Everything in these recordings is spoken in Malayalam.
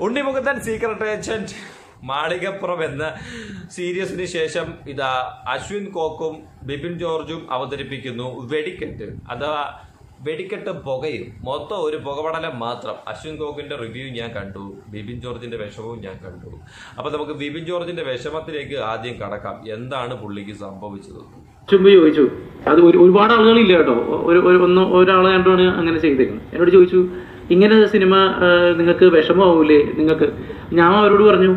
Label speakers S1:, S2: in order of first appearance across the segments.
S1: ഉണ്ണിമുഖത്തൻ സീക്രട്ട് ഏജന്റ് മാളികപ്പുറം എന്ന സീരീസിന് ശേഷം ഇതാ അശ്വിൻ കോക്കും ബിപിൻ ജോർജും അവതരിപ്പിക്കുന്നു വെടിക്കെട്ട്. അഥവാ വെടിക്കെട്ട് പുകയും. മൊത്തം ഒരു പുകപടലം മാത്രം. അശ്വിൻ കോക്കിന്റെ റിവ്യൂ ഞാൻ കണ്ടു. ബിപിൻ ജോർജിന്റെ വിഷമവും ഞാൻ കണ്ടു. അപ്പൊ നമുക്ക് ബിപിൻ ജോർജിന്റെ വിഷമത്തിലേക്ക് ആദ്യം കടക്കാം. എന്താണ് പുള്ളിക്ക് സംഭവിച്ചത്?
S2: ചുമ്പ് ചോദിച്ചു. അത് ഒരുപാട് ആളുകളില്ല കേട്ടോ. ഒരു- ഒന്ന് ഒരാളെ കണ്ടാണ് അങ്ങനെ ചെയ്തേക്കുന്നത്. എന്നോട് ചോദിച്ചു ഇങ്ങനെ സിനിമ നിങ്ങൾക്ക് വിഷമമാവൂലേ? നിങ്ങൾക്ക്. ഞാൻ അവരോട് പറഞ്ഞു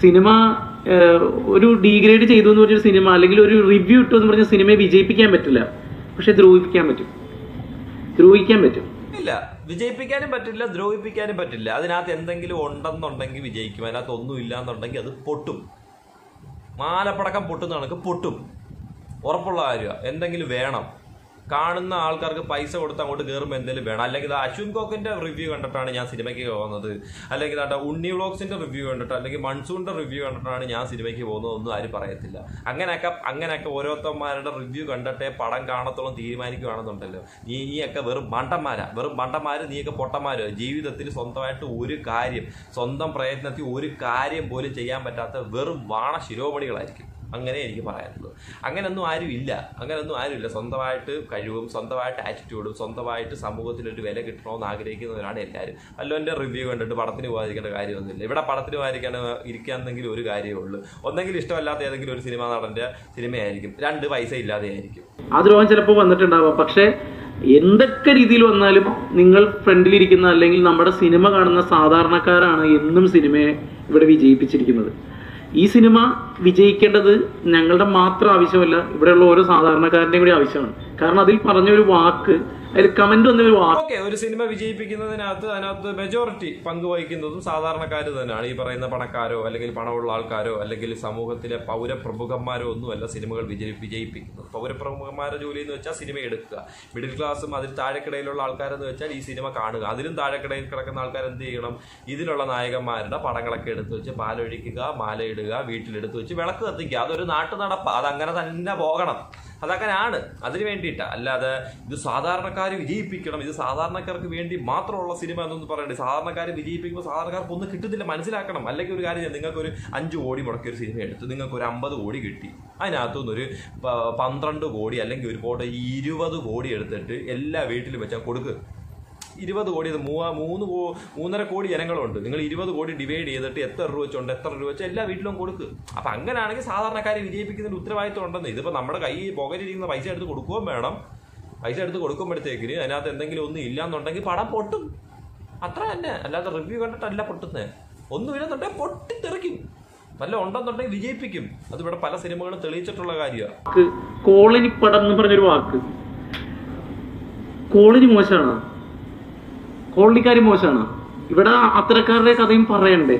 S2: സിനിമ ഒരു ഡീഗ്രേഡ് ചെയ്തു എന്ന് പറഞ്ഞൊരു സിനിമ അല്ലെങ്കിൽ ഒരു റിവ്യൂ ഇട്ടു എന്ന് പറഞ്ഞ സിനിമയെ വിജയിപ്പിക്കാൻ പറ്റില്ല. പക്ഷെ ദ്രോഹിപ്പിക്കാൻ പറ്റും. ദ്രോഹിക്കാൻ പറ്റും.
S1: ഇല്ല. വിജയിപ്പിക്കാനും പറ്റില്ല ദ്രോഹിപ്പിക്കാനും പറ്റില്ല. അതിനകത്ത് എന്തെങ്കിലും ഉണ്ടെന്നുണ്ടെങ്കിൽ വിജയിക്കും. അതിനകത്ത് ഒന്നും ഇല്ല എന്നുണ്ടെങ്കിൽ അത് പൊട്ടും. മാലപ്പടക്കം പൊട്ടുന്ന കണക്ക് പൊട്ടും. ഉറപ്പുള്ള കാര്യമാണ് എന്തെങ്കിലും വേണം. കാണുന്ന ആൾക്കാർക്ക് പൈസ കൊടുത്ത് അങ്ങോട്ട് കയറുമ്പോൾ എന്തെങ്കിലും വേണം. അല്ലെങ്കിൽ അശ്വിൻ കോക്കിന്റെ റിവ്യൂ കണ്ടിട്ടാണ് ഞാൻ സിനിമയ്ക്ക് പോകുന്നത്. അല്ലെങ്കിൽ ദാണ്ട ഉണ്ണി വ്ളോഗ്സിന്റെ റിവ്യൂ കണ്ടിട്ട് അല്ലെങ്കിൽ മൺസൂണിന്റെ റിവ്യൂ കണ്ടിട്ടാണ് ഞാൻ സിനിമയ്ക്ക് പോകുന്നതെന്നും ആരും പറയത്തില്ല. അങ്ങനെയൊക്കെ അങ്ങനെയൊക്കെ ഓരോരുത്തന്മാരുടെ റിവ്യൂ കണ്ടിട്ടേ പടം കാണത്തോളം തീരുമാനിക്കുകയാണെന്നുണ്ടല്ലോ നീ നീയൊക്കെ വെറും മണ്ടന്മാരാ. വെറും മണ്ടന്മാര് നീയൊക്കെ പൊട്ടന്മാരോ. ജീവിതത്തിൽ സ്വന്തമായിട്ട് ഒരു കാര്യം സ്വന്തം പ്രയത്നത്തിൽ ഒരു കാര്യം പോലും ചെയ്യാൻ പറ്റാത്ത വെറും വാണ ശിരോമണികളായിരിക്കും അങ്ങനെ എനിക്ക് പറയാനുള്ളത് അങ്ങനൊന്നും ആരും ഇല്ല. അങ്ങനൊന്നും ആരും ഇല്ല. സ്വന്തമായിട്ട് കഴിവും സ്വന്തമായിട്ട് ആറ്റിറ്റ്യൂഡും സ്വന്തമായിട്ട് സമൂഹത്തിലൊരു വില കിട്ടണമെന്ന് ആഗ്രഹിക്കുന്നവരാണ് എല്ലാവരും. അല്ലോന്റെ റിവ്യൂ കണ്ടിട്ട് പടത്തിന് പോകാതിരിക്കേണ്ട കാര്യമൊന്നുമില്ല. ഇവിടെ പടത്തിന് പോകാതിരിക്കാൻ ഇരിക്കാന്നെങ്കിൽ ഒരു കാര്യമേ ഉള്ളൂ. ഒന്നെങ്കിൽ ഇഷ്ടമല്ലാത്ത ഏതെങ്കിലും ഒരു സിനിമാ നടന്റെ സിനിമയായിരിക്കും. രണ്ട് പൈസ ഇല്ലാതെ ആയിരിക്കും
S2: ആ ദ്രോഹം ചിലപ്പോൾ വന്നിട്ടുണ്ടാവാം. പക്ഷേ എന്തൊക്കെ രീതിയിൽ വന്നാലും നിങ്ങൾ ഫ്രണ്ടിലിരിക്കുന്ന അല്ലെങ്കിൽ നമ്മുടെ സിനിമ കാണുന്ന സാധാരണക്കാരാണ് എന്നും സിനിമയെ ഇവിടെ വിജയിപ്പിച്ചിരിക്കുന്നത്. ഈ സിനിമ വിജയിക്കേണ്ടത് ഞങ്ങളുടെ മാത്രം ആവശ്യമല്ല ഇവിടെയുള്ള ഓരോ സാധാരണക്കാരന്റെയും കൂടി ആവശ്യമാണ്. കാരണം അതിൽ പറഞ്ഞൊരു വാക്ക് അതിൽ കമന്റ് വന്ന ഒരു
S1: ഓക്കെ ഒരു സിനിമ വിജയിപ്പിക്കുന്നതിനകത്ത് അതിനകത്ത് മെജോറിറ്റി പങ്കുവഹിക്കുന്നതും സാധാരണക്കാർ തന്നെയാണ്. ഈ പറയുന്ന പണക്കാരോ അല്ലെങ്കിൽ പണമുള്ള ആൾക്കാരോ അല്ലെങ്കിൽ സമൂഹത്തിലെ പൗരപ്രമുഖന്മാരോ ഒന്നുമല്ല സിനിമകൾ വിജയി വിജയിപ്പിക്കുന്നത്. പൗരപ്രമുഖന്മാരുടെ ജോലി എന്ന് വെച്ചാൽ സിനിമ എടുക്കുക. മിഡിൽ ക്ലാസ്സും അതിൽ താഴെക്കിടയിലുള്ള ആൾക്കാരെന്ന് വെച്ചാൽ ഈ സിനിമ കാണുക. അതിലും താഴെക്കിടയിൽ കിടക്കുന്ന ആൾക്കാർ എന്ത് ചെയ്യണം? ഇതിലുള്ള നായകന്മാരുടെ പടങ്ങളൊക്കെ എടുത്തു വെച്ച് പാലൊഴിക്കുക മാലയിടുക വീട്ടിലെടുത്ത് വെച്ച് വിളക്ക് കത്തിക്കുക. അതൊരു നാട്ടു നടപ്പ് അതങ്ങനെ തന്നെ പോകണം. അതങ്ങനെയാണ് അതിന് വേണ്ടിയിട്ടാണ് അല്ലാതെ ഇത് സാധാരണക്കാർ വിജയിപ്പിക്കണം. ഇത് സാധാരണക്കാർക്ക് വേണ്ടി മാത്രമുള്ള സിനിമ എന്നൊന്നും പറയണ്ടേ. സാധാരണക്കാരെ വിജയിപ്പിക്കുമ്പോൾ സാധാരണക്കാർക്ക് ഒന്നും കിട്ടുന്നില്ല. മനസ്സിലാക്കണം. അല്ലെങ്കിൽ ഒരു കാര്യം നിങ്ങൾക്കൊരു അഞ്ച് കോടി മുടക്കിയ ഒരു സിനിമ എടുത്ത് നിങ്ങൾക്ക് ഒരു അമ്പത് കോടി കിട്ടി. അതിനകത്തുനിന്ന് ഒരു പന്ത്രണ്ട് കോടി അല്ലെങ്കിൽ ഒരു പോട്ടെ ഇരുപത് കോടി എടുത്തിട്ട് എല്ലാ വീട്ടിലും വെച്ചാൽ കൊടുക്കുക ഇരുപത് കോടി മൂവാ മൂന്ന് മൂന്നര കോടി ജനങ്ങളുണ്ട്. നിങ്ങൾ ഇരുപത് കോടി ഡിവൈഡ് ചെയ്തിട്ട് എത്ര രൂപ വെച്ചുണ്ട് എത്ര രൂപ വെച്ച് എല്ലാ വീട്ടിലും കൊടുക്കുക അപ്പൊ അങ്ങനെയാണെങ്കിൽ സാധാരണക്കാരെ വിജയിപ്പിക്കുന്നതിന് ഉത്തരവാദിത്വം ഉണ്ടെന്ന്. ഇതിപ്പോ നമ്മുടെ കൈ പോകലിരിക്കുന്ന പൈസ എടുത്ത് കൊടുക്കുകയും വേണം. പൈസ എടുത്ത് കൊടുക്കുമ്പോഴത്തേക്കിന് അതിനകത്ത് എന്തെങ്കിലും ഒന്നും ഇല്ലാന്നുണ്ടെങ്കിൽ പടം പൊട്ടും. അത്ര തന്നെ. അല്ലാതെ റിവ്യൂ കണ്ടിട്ടല്ല പൊട്ടുന്നത് ഒന്നുമില്ലെന്നുണ്ടെങ്കിൽ പൊട്ടിത്തെറിക്കും. നല്ല ഉണ്ടെന്നുണ്ടെങ്കിൽ വിജയിപ്പിക്കും. അത് ഇവിടെ പല സിനിമകളും തെളിയിച്ചിട്ടുള്ള കാര്യമാണ്
S2: കോളനി പടം എന്ന് പറഞ്ഞൊരു വാക്ക്. കോളനി മോശമാണ്? കോളനിക്കാർ മോശമാണ്. ഇവിടെ അത്തരക്കാരുടെ കഥയും പറയണ്ടേ?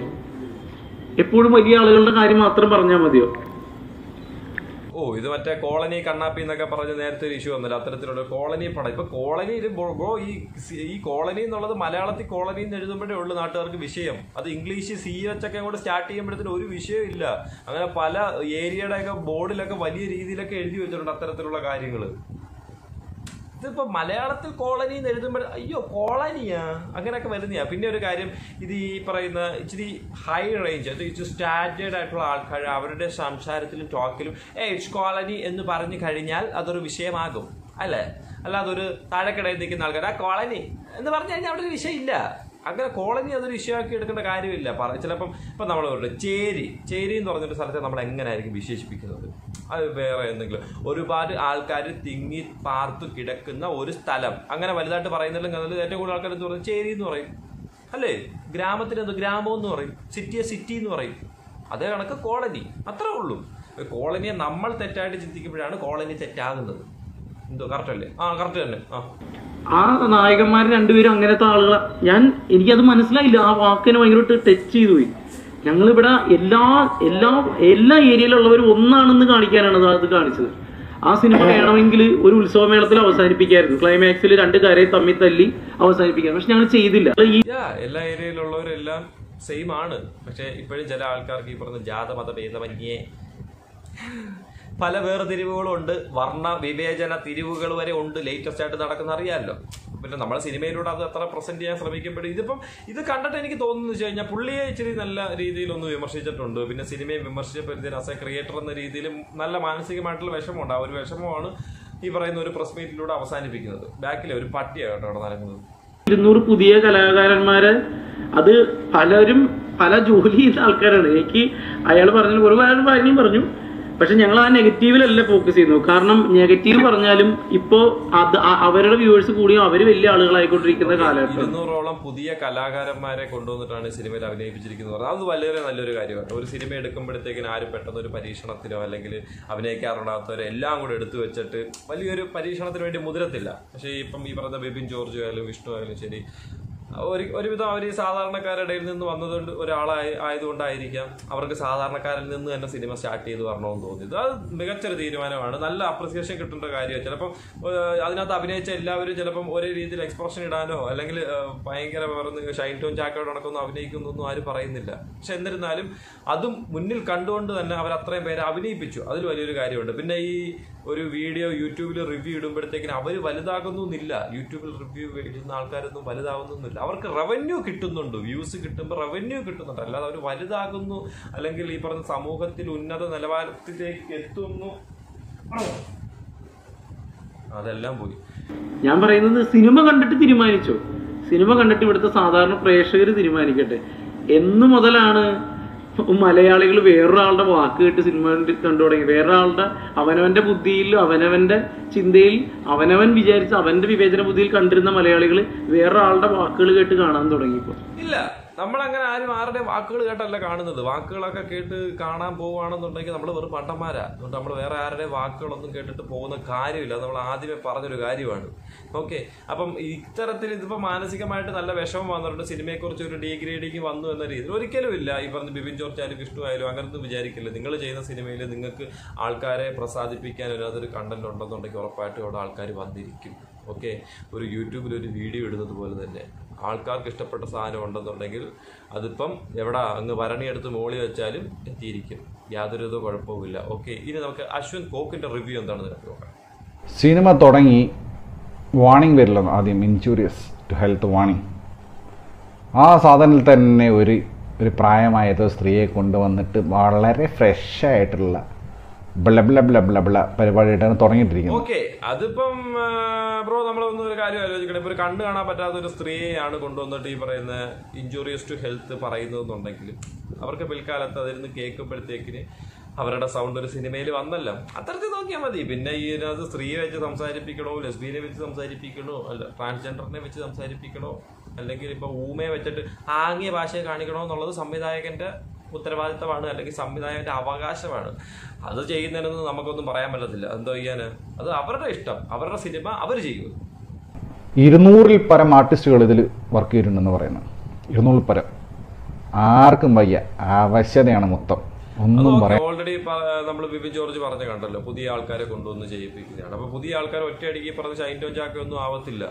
S2: എപ്പോഴും വലിയ ആളുകളുടെ കാര്യം മാത്രം പറഞ്ഞാൽ മതിയോ?
S1: ഓ ഇത് മറ്റേ കോളനി കണ്ണാപ്പി എന്നൊക്കെ പറഞ്ഞ് നേരത്തെ ഒരു ഇഷ്യൂ വന്നില്ല? അത്തരത്തിലുള്ള കോളനി പടം. ഇപ്പൊ കോളനി ബ്രോ ഈ ഈ കോളനി എന്നുള്ളത് മലയാളത്തിൽ കോളനി എന്ന് എഴുതുമ്പോഴേ ഉള്ളൂ നാട്ടുകാർക്ക് വിഷയം. അത് ഇംഗ്ലീഷ് സി വെച്ചൊക്കെ കൂടെ സ്റ്റാർട്ട് ചെയ്യുമ്പോഴത്തേന് ഒരു വിഷയം ഇല്ല. അങ്ങനെ പല ഏരിയയുടെ ഒക്കെ ബോർഡിലൊക്കെ വലിയ രീതിയിലൊക്കെ എഴുതി വെച്ചിട്ടുണ്ട് അത്തരത്തിലുള്ള കാര്യങ്ങൾ ഇതിപ്പോ മലയാളത്തിൽ കോളനി എന്ന് എഴുതുമ്പോൾ അയ്യോ കോളനിയാ? അങ്ങനെയൊക്കെ വരുന്നയാ. പിന്നെ ഒരു കാര്യം ഇത് ഈ പറയുന്ന ഇച്ചിരി ഹൈ റേഞ്ച് അത് ഇച്ചിരി സ്റ്റാൻഡേർഡ് ആയിട്ടുള്ള ആൾക്കാർ അവരുടെ സംസാരത്തിലും ടോക്കിലും ഏ ഇറ്റ്സ് കോളനി എന്ന് പറഞ്ഞു കഴിഞ്ഞാൽ അതൊരു വിഷയമാകും. അല്ലേ? അല്ലാതൊരു താഴെക്കിടയിൽ നിൽക്കുന്ന ആൾക്കാർ ആ കോളനി എന്ന് പറഞ്ഞു കഴിഞ്ഞാൽ അവിടെ ഒരു വിഷയമില്ല. അങ്ങനെ കോളനി അതൊരു വിഷയമാക്കി എടുക്കേണ്ട കാര്യമില്ല. പറ ചിലപ്പം ഇപ്പം നമ്മൾ പറയുന്നത് ചേരി ചേരി എന്ന് പറഞ്ഞൊരു സ്ഥലത്തെ നമ്മൾ എങ്ങനെയായിരിക്കും വിശേഷിപ്പിക്കുന്നത്? അത് വേറെ എന്തെങ്കിലും. ഒരുപാട് ആൾക്കാർ തിങ്ങി പാർത്ത് കിടക്കുന്ന ഒരു സ്ഥലം. അങ്ങനെ വലുതായിട്ട് പറയുന്നില്ലെങ്കിൽ അതിൽ ഏറ്റവും കൂടുതൽ ആൾക്കാർ എന്ന് പറയും? ചേരി എന്ന് പറയും. അല്ലേ? ഗ്രാമത്തിന് എന്ത് ഗ്രാമം എന്ന് പറയും. സിറ്റിയെ സിറ്റി എന്ന് പറയും. അതേ കണക്ക് കോളനി. അത്രേ ഉള്ളൂ. കോളനിയെ നമ്മൾ തെറ്റായിട്ട് ചിന്തിക്കുമ്പോഴാണ് കോളനി തെറ്റാകുന്നത്. എന്തോ കറക്റ്റ് അല്ലേ? ആ കറക്റ്റ് തന്നെ. ആ.
S2: ആ നായകന്മാർ രണ്ടുപേരും അങ്ങനത്തെ ആളുകളെ. ഞാൻ എനിക്കത് മനസ്സിലായില്ല. ആ വാക്കിനെ ഭയങ്കരമായിട്ട് ടച്ച് ചെയ്തു പോയി. ഞങ്ങളിവിടെ എല്ലാ എല്ലാ എല്ലാ ഏരിയയിലുള്ളവരും ഒന്നാണെന്ന് കാണിക്കാനാണ് അത് കാണിച്ചത്. ആ സിനിമ വേണമെങ്കിൽ ഒരു ഉത്സവമേളത്തിൽ അവസാനിപ്പിക്കായിരുന്നു. ക്ലൈമാക്സിൽ രണ്ട് കരയെ തമ്മിൽ തല്ലി അവസാനിപ്പിക്കാൻ. പക്ഷെ ഞങ്ങൾ ചെയ്തില്ല.
S1: എല്ലാ ഏരിയയിലുള്ളവരെല്ലാം സെയിം ആണ്. പക്ഷെ ഇപ്പോഴും ചില ആൾക്കാർക്ക് ഈ പറഞ്ഞ ജാത മത ഭേദമന്യേ പല വേർതിരിവുകളും ഉണ്ട് വർണ വിവേചന തിരിവുകൾ വരെ ഉണ്ട് ലേറ്റസ്റ്റ് ആയിട്ട് നടക്കുന്ന അറിയാമല്ലോ പിന്നെ നമ്മുടെ സിനിമയിലൂടെ അത് അത്ര പ്രസന്റ് ചെയ്യാൻ ശ്രമിക്കുമ്പോഴും ഇതിപ്പം ഇത് കണ്ടിട്ട് എനിക്ക് തോന്നുന്നു വെച്ച് കഴിഞ്ഞാൽ പുള്ളിയെ ഇച്ചിരി നല്ല രീതിയിലൊന്ന് വിമർശിച്ചിട്ടുണ്ട്. പിന്നെ സിനിമയെ വിമർശിച്ചപ്പോഴത്തേന് ആസ് എ ക്രിയേറ്റർ എന്ന രീതിയിൽ നല്ല മാനസികമായിട്ടുള്ള വിഷമമുണ്ട്. ആ ഒരു വിഷമമാണ് ഈ പറയുന്ന ഒരു പ്രസ് മീറ്റിലൂടെ അവസാനിപ്പിക്കുന്നത്. ബാക്കിലെ ഒരു പട്ടിയാണ് കേട്ടോ അവിടെ നടക്കുന്നത്.
S2: ഇരുന്നൂറ് പുതിയ കലാകാരന്മാരെ അത് പലരും പല ജോലി ചെയ്യുന്ന ആൾക്കാരാണ്. എനിക്ക് അയാൾ പറഞ്ഞ ഒരുപാട് ഭാര്യയും പറഞ്ഞു. പക്ഷെ ഞങ്ങൾ ആ നെഗറ്റീവിലല്ല ഫോക്കസ് ചെയ്യുന്നു കാരണം നെഗറ്റീവ് പറഞ്ഞാലും ഇപ്പോ അത് അവരുടെ വ്യൂവേഴ്സ് കൂടിയും അവർ വലിയ ആളുകളായിക്കൊണ്ടിരിക്കുന്ന കാലഘട്ടം.
S1: ഇരുന്നൂറോളം പുതിയ കലാകാരന്മാരെ കൊണ്ടുവന്നിട്ടാണ് സിനിമയിൽ അഭിനയിപ്പിച്ചിരിക്കുന്നത് അത് വളരെ നല്ലൊരു കാര്യമാണ്. ഒരു സിനിമ എടുക്കുമ്പോഴത്തേക്കിന് ആരും പെട്ടെന്ന് ഒരു പരീക്ഷണത്തിനോ അല്ലെങ്കിൽ അഭിനയിക്കാറുണ്ടാത്തവരെ എല്ലാം കൂടെ എടുത്തു വെച്ചിട്ട് വലിയൊരു പരീക്ഷണത്തിന് വേണ്ടി മുതിരത്തില്ല. പക്ഷേ ഇപ്പം ഈ പറഞ്ഞ ബിപിൻ ജോർജ് ആയാലും വിഷ്ണു ആയാലും ശരി ഒരു ഒരുവിധം അവർ ഈ സാധാരണക്കാരുടെ ഇടയിൽ നിന്ന് വന്നതുകൊണ്ട് ഒരാളായി ആയതുകൊണ്ടായിരിക്കാം അവർക്ക് സാധാരണക്കാരിൽ നിന്ന് തന്നെ സിനിമ സ്റ്റാർട്ട് ചെയ്ത് വരണമെന്ന് തോന്നിയത്. അത് മികച്ചൊരു തീരുമാനമാണ്. നല്ല അപ്രിസിയേഷൻ കിട്ടേണ്ട കാര്യമാണ്. ചിലപ്പം അതിനകത്ത് അഭിനയിച്ച എല്ലാവരും ചിലപ്പം ഒരേ രീതിയിൽ എക്സ്പ്രഷൻ ഇടാനോ അല്ലെങ്കിൽ ഭയങ്കര പറഞ്ഞ് ഷൈൻ ടോൺ ചാക്കോട് നടക്കുന്നു അഭിനയിക്കുന്നൊന്നും ആരും പറയുന്നില്ല. പക്ഷെ എന്നിരുന്നാലും അതും മുന്നിൽ കണ്ടുകൊണ്ട് തന്നെ അവർ അത്രയും പേരെ അഭിനയിപ്പിച്ചു. അതിൽ വലിയൊരു കാര്യമുണ്ട്. പിന്നെ ഈ ഒരു വീഡിയോ യൂട്യൂബിൽ റിവ്യൂ ഇടുമ്പോഴത്തേക്കിന് അവർ വലുതാകുന്നില്ല യൂട്യൂബിൽ റിവ്യൂ ഇടുന്ന ആൾക്കാരൊന്നും വലുതാകുന്നൊന്നുമില്ല അവർക്ക് റവന്യൂ കിട്ടുന്നുണ്ട്. വ്യൂസ് കിട്ടുമ്പോൾ റവന്യൂ കിട്ടുന്നുണ്ട്. അല്ലാതെ അവർ വലുതാകുന്നു അല്ലെങ്കിൽ ഈ പറഞ്ഞ സമൂഹത്തിൽ ഉന്നത നിലവാരത്തിലേക്ക് എത്തുന്നു. അതെല്ലാം പോയി.
S2: ഞാൻ പറയുന്നത് സിനിമ കണ്ടിട്ട് തീരുമാനിച്ചു? സിനിമ കണ്ടിട്ട് ഇവിടുത്തെ സാധാരണ പ്രേക്ഷകർ തീരുമാനിക്കട്ടെ. എന്നു മുതലാണ് മലയാളികൾ വേറൊരാളുടെ വാക്ക് കേട്ട് സിനിമ കണ്ട് തുടങ്ങി. വേറൊരാളുടെ അവനവന്റെ ബുദ്ധിയിൽ അവനവന്റെ ചിന്തയിൽ അവനവൻ വിചാരിച്ച് അവന്റെ വിവേചന ബുദ്ധിയിൽ കണ്ടിരുന്ന മലയാളികൾ വേറൊരാളുടെ വാക്കുകൾ കേട്ട് കാണാൻ തുടങ്ങി
S1: ഇല്ല. നമ്മളങ്ങനെ ആരും ആരുടെ വാക്കുകൾ കേട്ടല്ല കാണുന്നത്. വാക്കുകളൊക്കെ കേട്ട് കാണാൻ പോവുകയാണെന്നുണ്ടെങ്കിൽ നമ്മൾ വെറും പണ്ടന്മാരാ. അതുകൊണ്ട് നമ്മൾ വേറെ ആരുടെ വാക്കുകളൊന്നും കേട്ടിട്ട് പോകുന്ന കാര്യമില്ല. നമ്മൾ ആദ്യമേ പറഞ്ഞൊരു കാര്യമാണ്. ഓക്കെ. അപ്പം ഇത്തരത്തിൽ ഇതിപ്പോൾ മാനസികമായിട്ട് നല്ല വിഷമം വന്നിട്ടുണ്ട്. സിനിമയെക്കുറിച്ച് ഒരു ഡീഗ്രേഡിങ് വന്നു എന്ന രീതിയിൽ. ഒരിക്കലും ഇല്ല. ഈ പറഞ്ഞ ബിപിൻ ജോർജ് ആയാലും വിഷ്ണു ആയാലും അങ്ങനൊന്നും വിചാരിക്കില്ല. നിങ്ങൾ ചെയ്യുന്ന സിനിമയിൽ നിങ്ങൾക്ക് ആൾക്കാരെ പ്രസാദിപ്പിക്കാൻ അതിനകത്തൊരു കണ്ടന്റ് ഉണ്ടെന്നുണ്ടെങ്കിൽ ഉറപ്പായിട്ടും അവിടെ ആൾക്കാർ വന്നിരിക്കും. ഓക്കെ ഒരു യൂട്യൂബിൽ ഒരു വീഡിയോ ഇടുന്നത് പോലെ തന്നെ. ആൾക്കാർക്ക് ഇഷ്ടപ്പെട്ട സാധനം ഉണ്ടെന്നുണ്ടെങ്കിൽ അതിപ്പം എവിടെ അങ്ങ് ഭരണിയെടുത്ത് മോളി വെച്ചാലും എത്തിയിരിക്കും. യാതൊരു കുഴപ്പവുമില്ല. ഓക്കെ ഇനി നമുക്ക് അശ്വിൻ കോക്കിന്റെ റിവ്യൂ എന്താണെന്ന് നമുക്ക് നോക്കാം.
S3: സിനിമ തുടങ്ങി. വാണിംഗ് വരില്ല ആദ്യം ഇൻജൂറിയസ് ടു ഹെൽത്ത് വാണിംഗ്. ആ സാധനത്തിൽ തന്നെ ഒരു ഒരു പ്രായമായതോ സ്ത്രീയെ കൊണ്ടുവന്നിട്ട് വളരെ ഫ്രഷ് പരിപാടിയായിട്ടാണ് തുടങ്ങിയിട്ടിരിക്കുന്നത്.
S1: ഓക്കെ അതിപ്പം ബ്രോ നമ്മളൊന്നും ഒരു കാര്യം ആലോചിക്കണം. ഇപ്പൊ ഒരു കണ്ണ് കാണാൻ പറ്റാത്ത ഒരു സ്ത്രീയെയാണ് കൊണ്ടുവന്നിട്ട് ഈ പറയുന്ന ഇഞ്ചുറീസ് ടു ഹെൽത്ത് പറയുന്നതെന്നുണ്ടെങ്കിൽ അവർക്ക് പിൽക്കാലത്ത് അതിരുന്ന് കേൾക്കുമ്പോഴത്തേക്കിന് അവരുടെ സൗണ്ട് ഒരു സിനിമയിൽ വന്നല്ലോ. അത്തരത്തിൽ നോക്കിയാൽ മതി. പിന്നെ ഈ ഇതിനകത്ത് സ്ത്രീയെ വെച്ച് സംസാരിപ്പിക്കണോ ലെസ്ബീനെ വെച്ച് സംസാരിപ്പിക്കണോ അല്ല ട്രാൻസ്ജെൻഡറിനെ വെച്ച് സംസാരിപ്പിക്കണോ അല്ലെങ്കിൽ ഇപ്പൊ ഊമയെ വെച്ചിട്ട് ആംഗ്യ ഭാഷയെ കാണിക്കണോ എന്നുള്ളത് സംവിധായകന്റെ ഉത്തരവാദിത്തമാണ് അല്ലെങ്കിൽ സംവിധായകന്റെ അവകാശമാണ്. അത് ചെയ്യുന്നതിനൊന്നും നമുക്കൊന്നും പറയാൻ പറ്റത്തില്ല. എന്തോ ചെയ്യാന്? അത് അവരുടെ ഇഷ്ടം. അവരുടെ സിനിമ അവർ ചെയ്യും.
S3: ഇരുന്നൂറിൽ പരം ആർട്ടിസ്റ്റുകൾ ഇതിൽ വർക്ക് ചെയ്തിട്ടുണ്ടെന്ന് പറയുന്നത് ഇരുന്നൂറിൽ പരം. ആർക്കും വയ്യ. ആവശ്യതയാണ് മൊത്തം. ഒന്നും പറയാം
S1: ഓൾറെഡി നമ്മൾ വിപിൻ ജോർജ് പറഞ്ഞു കണ്ടല്ലോ. പുതിയ ആൾക്കാരെ കൊണ്ടുവന്ന് ചെയ്യിപ്പിക്കുന്നതാണ് അപ്പൊ പുതിയ ആൾക്കാർ ഒറ്റയടിക്ക് പറഞ്ഞ് ചാക്ക ഒന്നും ആവത്തില്ല.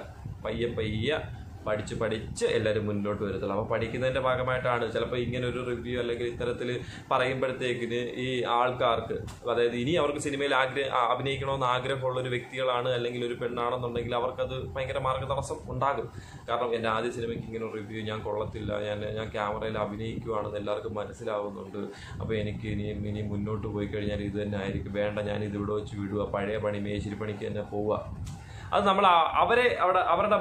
S1: പയ്യ പയ്യെ പഠിച്ച് പഠിച്ച് എല്ലാവരും മുന്നോട്ട് വരത്തുള്ളൂ അപ്പോൾ പഠിക്കുന്നതിന്റെ ഭാഗമായിട്ടാണ് ചിലപ്പോൾ ഇങ്ങനെ ഒരു റിവ്യൂ അല്ലെങ്കിൽ ഇത്തരത്തിൽ പറയുമ്പോഴത്തേക്കിന് ഈ ആൾക്കാർക്ക് അതായത് ഇനി അവർക്ക് സിനിമയിൽ ആഗ്രഹ അഭിനയിക്കണമെന്ന് ആഗ്രഹമുള്ള ഒരു വ്യക്തികളാണ് അല്ലെങ്കിൽ ഒരു പെണ്ണാണെന്നുണ്ടെങ്കിൽ അവർക്കത് ഭയങ്കര മാർഗതടസ്സം ഉണ്ടാകും. കാരണം എന്റെ ആദ്യ സിനിമയ്ക്ക് ഇങ്ങനെ റിവ്യൂ ഞാൻ കൊള്ളത്തില്ല. ഞാൻ ഞാൻ ക്യാമറയിൽ അഭിനയിക്കുവാണെന്ന് എല്ലാവർക്കും മനസ്സിലാവുന്നുണ്ട്. അപ്പോൾ എനിക്ക് ഇനി ഇനി മുന്നോട്ട് പോയി കഴിഞ്ഞാൽ ഇത് തന്നെ ആയിരിക്കും. വേണ്ട ഞാൻ ഇത് ഇവിടെ വെച്ച് വിടുക പഴയ പണി മേശിരി പണിക്ക് തന്നെ പോവുക അത് നമ്മൾ അവരെ അവിടെ അവരുടെ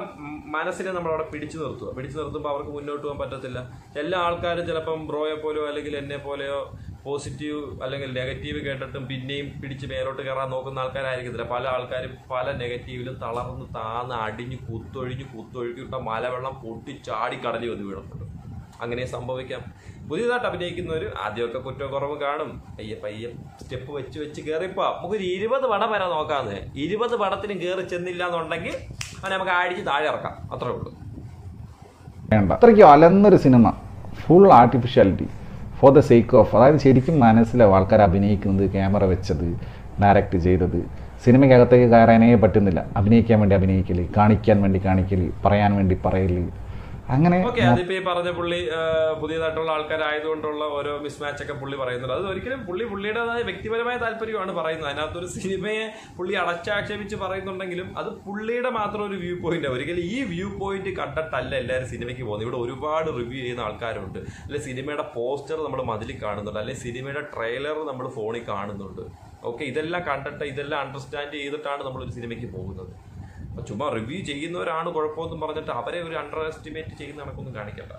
S1: മനസ്സിനെ നമ്മൾ അവിടെ പിടിച്ചു നിർത്തുക പിടിച്ചു നിർത്തുമ്പോൾ അവർക്ക് മുന്നോട്ട് പോകാൻ പറ്റത്തില്ല. എല്ലാ ആൾക്കാരും ചിലപ്പം ബ്രോയെ പോലെയോ അല്ലെങ്കിൽ എന്നെ പോലെയോ പോസിറ്റീവ് അല്ലെങ്കിൽ നെഗറ്റീവ് കേട്ടിട്ടും പിന്നെയും പിടിച്ച് മേലോട്ട് കയറാൻ നോക്കുന്ന ആൾക്കാരായിരിക്കത്തില്ല. പല ആൾക്കാരും പല നെഗറ്റീവിലും തളർന്ന് താന്ന് അടിഞ്ഞ് കുത്തൊഴിഞ്ഞ് കുത്തൊഴുക്കിട്ട മലവെള്ളം പൊട്ടി ചാടി കടലിൽ വന്ന് വീണിട്ടുണ്ട് അങ്ങനെ സംഭവിക്കാം. പുതിയതായിട്ട് അഭിനയിക്കുന്നവർ ആദ്യമൊക്കെ കുറ്റക്കുറവ് കാണും. പയ്യെ പയ്യെ സ്റ്റെപ്പ് വെച്ച് വെച്ച് കയറിപ്പോ നമുക്കൊരു ഇരുപത് പടം വരെ നോക്കാന്ന്. ഇരുപത് പടത്തിന് കയറി ചെന്നില്ല എന്നുണ്ടെങ്കിൽ അവനെ നമുക്ക് അടിച്ച് താഴെ ഇറക്കാം. അത്രേ ഉള്ളൂ.
S3: അത്രയ്ക്ക് അലന്നൊരു cinema. Full artificiality for the sake of അതായത് ശരിക്കും മനസ്സിലാവും ആൾക്കാർ അഭിനയിക്കുന്നത് ക്യാമറ വെച്ചത് ഡയറക്റ്റ് ചെയ്തത്. സിനിമയ്ക്കകത്തേക്ക് കയറാനേ പറ്റുന്നില്ല. അഭിനയിക്കാൻ വേണ്ടി അഭിനയിക്കൽ കാണിക്കാൻ വേണ്ടി കാണിക്കൽ പറയാൻ വേണ്ടി പറയൽ അങ്ങനെ
S1: ഓക്കെ അതിപ്പോ ഈ പറഞ്ഞ പുള്ളി പുതിയതായിട്ടുള്ള ആൾക്കാരായതുകൊണ്ടുള്ള ഓരോ മിസ്മാച്ച് ഒക്കെ പുള്ളി പറയുന്നുണ്ട്. അത് ഒരിക്കലും പുള്ളി പുള്ളിയുടേതായ വ്യക്തിപരമായ താല്പര്യമാണ് പറയുന്നത്. അതിനകത്തൊരു സിനിമയെ പുള്ളി അടച്ചാക്ഷേപിച്ച് പറയുന്നുണ്ടെങ്കിലും അത് പുള്ളിയുടെ മാത്രം ഒരു വ്യൂ പോയിന്റ് ഒരിക്കലും ഈ വ്യൂ പോയിന്റ് കണ്ടിട്ടല്ല എല്ലാവരും സിനിമയ്ക്ക് പോകുന്നത്. ഇവിടെ ഒരുപാട് റിവ്യൂ ചെയ്യുന്ന ആൾക്കാരുണ്ട്. അല്ലെ സിനിമയുടെ പോസ്റ്റർ നമ്മൾ മതിൽ കാണുന്നുണ്ട്. അല്ലെ സിനിമയുടെ ട്രെയിലർ നമ്മൾ ഫോണിൽ കാണുന്നുണ്ട്. ഓക്കെ ഇതെല്ലാം കണ്ടിട്ട് ഇതെല്ലാം അണ്ടർസ്റ്റാൻഡ് ചെയ്തിട്ടാണ് നമ്മൾ ഒരു സിനിമയ്ക്ക് പോകുന്നത്. അപ്പൊ ചുമ്മാ റിവ്യൂ ചെയ്യുന്നവരാണ് കുഴപ്പമൊന്നും പറഞ്ഞിട്ട് അവരെ ഒരു അണ്ടർ എസ്റ്റിമേറ്റ് ചെയ്യുന്ന കണക്കൊന്നും കാണിക്കണ്ട.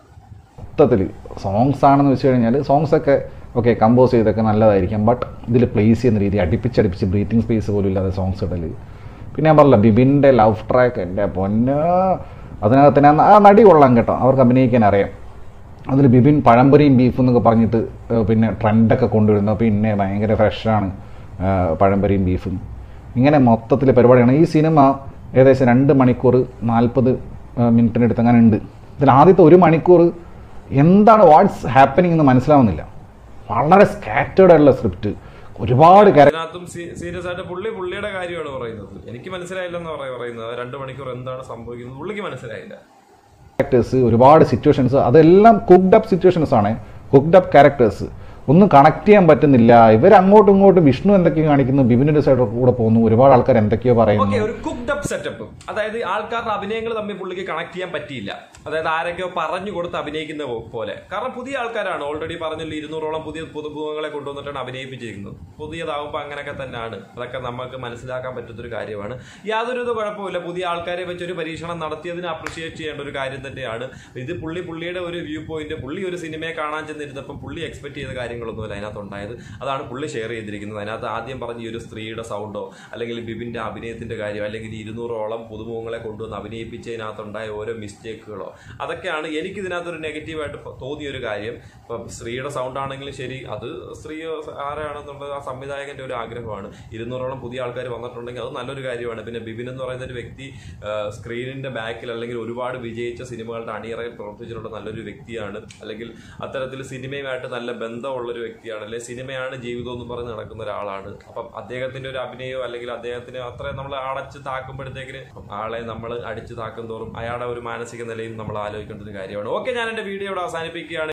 S3: മൊത്തത്തിൽ സോങ്സ് ആണെന്ന് വെച്ച് കഴിഞ്ഞാൽ സോങ്സ് ഒക്കെ ഓക്കെ കമ്പോസ് ചെയ്തൊക്കെ നല്ലതായിരിക്കും ബട്ട് ഇതിൽ പ്ലേസ് ചെയ്യുന്ന രീതി അടുപ്പിച്ചടുപ്പിച്ച് ബ്രീത്തിങ് സ്പേസ് പോലും ഇല്ലാതെ സോങ്സ് ഇടൽ പിന്നെ ഞാൻ പറഞ്ഞില്ല ബിബിന്റെ ലവ് ട്രാക്ക് എന്റെ പൊന്ന്. അതിനകത്ത് തന്നെ ആ നടി കൊള്ളാം കേട്ടോ അവർക്ക് അഭിനയിക്കാൻ അറിയാം. അതിൽ ബിബിൻ പഴംപൊരിയും ബീഫും എന്നൊക്കെ പറഞ്ഞിട്ട് പിന്നെ ട്രെൻഡൊക്കെ കൊണ്ടുവരുന്നു. പിന്നെ ഭയങ്കര ഫ്രഷാണ് പഴംപൊരിയും ബീഫും ഇങ്ങനെ മൊത്തത്തിൽ പരിപാടിയാണ്. ഈ സിനിമ ഏകദേശം രണ്ട് മണിക്കൂർ നാൽപ്പത് മിനിറ്റിനടുത്ത് അങ്ങനെ ഉണ്ട് ഇതിൽ ആദ്യത്തെ ഒരു മണിക്കൂർ എന്താണ് വാട്ട്സ് ഹാപ്പനിങ് എന്ന് മനസ്സിലാവുന്നില്ല. വളരെ സ്കാറ്റേഡ് ആയിട്ടുള്ള സ്ക്രിപ്റ്റ് ഒരുപാട്
S1: അതിനകത്തും സീരിയസ് ആയിട്ട് പുള്ളി പുള്ളിയുടെ കാര്യമാണ് പറയുന്നത്. എനിക്ക് മനസ്സിലായില്ലെന്ന് എന്ന് പറയുന്നത്. രണ്ട് മണിക്കൂർ എന്താണ് സംഭവിക്കുന്നത്? പുള്ളിക്ക് മനസ്സിലായില്ല.
S3: ക്യാരക്ടേഴ്സ് ഒരുപാട് സിറ്റുവേഷൻസ് അതെല്ലാം കുക്ഡ് അപ്പ് സിറ്റുവേഷൻസ് ആണ്. കുക്ഡ് അപ്പ് ക്യാരക്ടേഴ്സ് ഒന്നും കണക്ട് ചെയ്യാൻ പറ്റുന്നില്ല. ഇവർ അങ്ങോട്ടും ഇങ്ങോട്ടും വിഷ്ണു എന്തൊക്കെയോ കാണിക്കുന്നു ബിബിനിന്റെ സൈഡ് കൂടെ പോകുന്നു ഒരുപാട് ആൾക്കാർ എന്തൊക്കെയോ പറയുന്നു.
S1: ഒരു അപ്പ് സെറ്റപ്പ് അതായത് ആൾക്കാരുടെ അഭിനയങ്ങൾ തമ്മിൽ പുള്ളിക്ക് കണക്ട് ചെയ്യാൻ പറ്റിയില്ല. അതായത് ആരൊക്കെയോ പറഞ്ഞു കൊടുത്ത് അഭിനയിക്കുന്ന പോലെ. കാരണം പുതിയ ആൾക്കാരാണ്. ഓൾറെഡി പറഞ്ഞല്ലോ ഇരുന്നൂറോളം പുതിയ പുതുമുഖങ്ങളെ കൊണ്ടുവന്നിട്ടാണ് അഭിനയിപ്പിച്ചിരിക്കുന്നത്. പുതിയതാകുമ്പോൾ അങ്ങനെയൊക്കെ തന്നെയാണ്. അതൊക്കെ നമുക്ക് മനസ്സിലാക്കാൻ പറ്റുന്നൊരു കാര്യമാണ്. യാതൊരു ഇത് കുഴപ്പമില്ല പുതിയ ആൾക്കാരെ വെച്ച് ഒരു പരീക്ഷണം നടത്തിയതിന് അപ്രിഷിയേറ്റ് ചെയ്യേണ്ട ഒരു കാര്യം തന്നെയാണ്. ഇത് പുള്ളി പുള്ളിയുടെ ഒരു വ്യൂ പോയിന്റ് പുള്ളി ഒരു സിനിമയെ കാണാൻ ചെന്നിരുന്നപ്പം പുള്ളി എക്സ്പെക്ട് ചെയ്ത കാര്യങ്ങളൊന്നുമില്ല അതിനകത്ത് ഉണ്ടായത്. അതാണ് പുള്ളി ഷെയർ ചെയ്തിരിക്കുന്നത്. അതിനകത്ത് ആദ്യം പറഞ്ഞ ഈ ഒരു സ്ത്രീയുടെ സൗണ്ടോ അല്ലെങ്കിൽ ബിബിന്റെ അഭിനയത്തിന്റെ കാര്യം അല്ലെങ്കിൽ ഇരുന്നൂറോളം പുതുമുഖങ്ങളെ കൊണ്ടുവന്ന് അഭിനയിപ്പിച്ചതിനകത്തുണ്ടായ ഓരോ മിസ്റ്റേക്കുകളോ അതൊക്കെയാണ് എനിക്ക് ഇതിനകത്തൊരു നെഗറ്റീവായിട്ട് തോന്നിയ ഒരു കാര്യം. ഇപ്പം സ്ത്രീയുടെ സൗണ്ട് ആണെങ്കിലും ശരി അത് സ്ത്രീ ആരാണെന്നുള്ളത് ആ സംവിധായകന്റെ ഒരു ആഗ്രഹമാണ്. ഇരുന്നൂറോളം പുതിയ ആൾക്കാർ വന്നിട്ടുണ്ടെങ്കിൽ അത് നല്ലൊരു കാര്യമാണ്. പിന്നെ ബിബിൻ എന്ന് പറയുന്ന ഒരു വ്യക്തി സ്ക്രീനിന്റെ ബാക്കിൽ അല്ലെങ്കിൽ ഒരുപാട് വിജയിച്ച സിനിമകളുടെ അണിയറയിൽ പ്രവർത്തിച്ചിട്ടുള്ള നല്ലൊരു വ്യക്തിയാണ്. അല്ലെങ്കിൽ അത്തരത്തിൽ സിനിമയുമായിട്ട് നല്ല ബന്ധമുള്ള ഒരു വ്യക്തിയാണ് അല്ലെ സിനിമയാണ് ജീവിതം എന്ന് പറഞ്ഞ് നടക്കുന്ന ഒരാളാണ്. അപ്പം അദ്ദേഹത്തിന്റെ ഒരു അഭിനയോ അല്ലെങ്കിൽ അദ്ദേഹത്തിന് അത്ര നമ്മൾ അടച്ച് താക്കുമ്പോഴത്തേക്കിന് ആളെ നമ്മൾ അടിച്ചു താക്കും തോറും അയാളുടെ ഒരു മാനസിക നിലയും നമ്മൾ ആലോചിക്കേണ്ട ഒരു കാര്യമാണ്. ഓക്കെ ഞാൻ എന്റെ വീഡിയോ ഇവിടെ അവസാനിപ്പിക്കുകയാണ്.